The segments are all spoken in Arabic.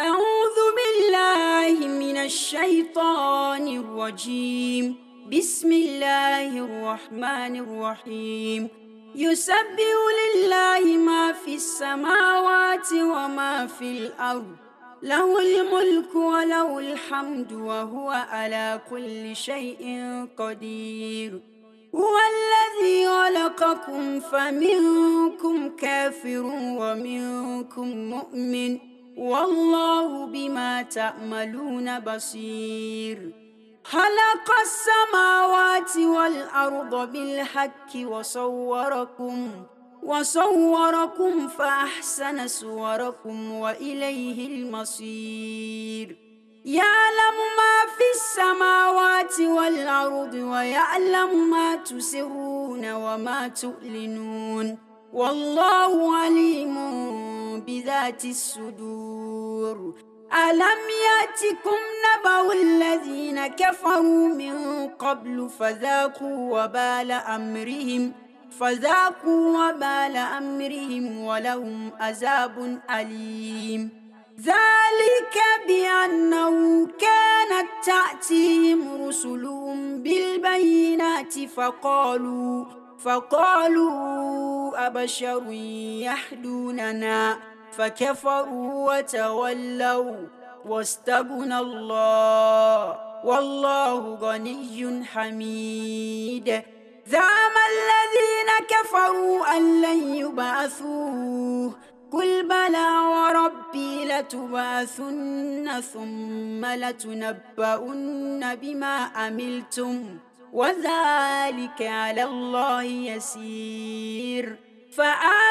أعوذ بالله من الشيطان الرجيم. بسم الله الرحمن الرحيم. يسبح لله ما في السماوات وما في الأرض. له الملك وله الحمد وهو على كل شيء قدير. هو الذي خلقكم فمنكم كافر ومنكم مؤمن. والله بما تعملون بصير. خلق السماوات والأرض بالحق وصوركم وصوركم فأحسن صوركم وإليه المصير. يعلم ما في السماوات والأرض ويعلم ما تسرون وما تعلنون والله عليم بذات الصدور. ألم يأتكم نبأ الذين كفروا من قبل فذاقوا وبال أمرهم فذاقوا وبال أمرهم ولهم عذاب أليم. ذلك بأنه كانت تأتيهم رسلهم بالبينات فقالوا فقالوا أبشر يحدوننا. فكفروا وتولوا واستغنى الله والله غني حميد. زعم الذين كفروا أن لن يبعثوا قل بلى وربي لتبعثن ثم لتنبؤن بما عملتم وذلك على الله يسير. فآمنوا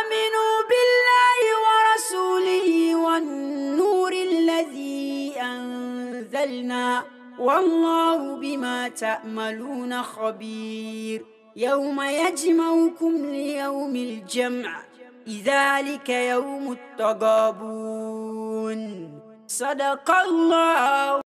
أنزلنا والله بما تعملون خبير. يوم يجمعكم ليوم الجمع ذلك يوم التغابون. صدق الله.